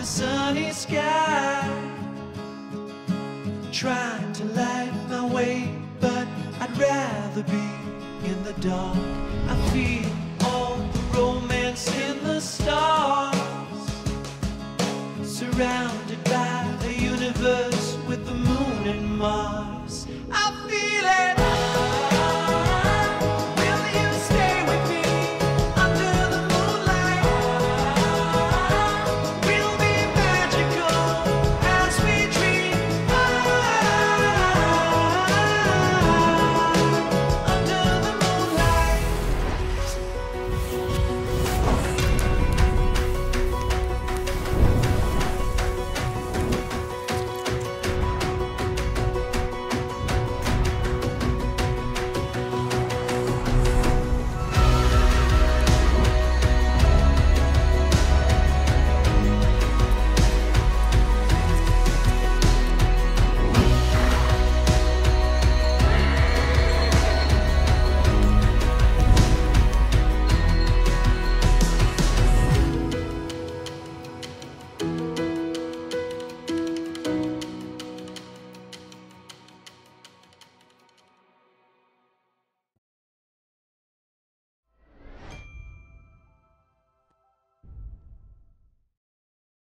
the sunny sky. Trying to light my way But I'd rather be in the dark. I feel all the romance in the stars. Surrounded by the universe With the moon and Mars.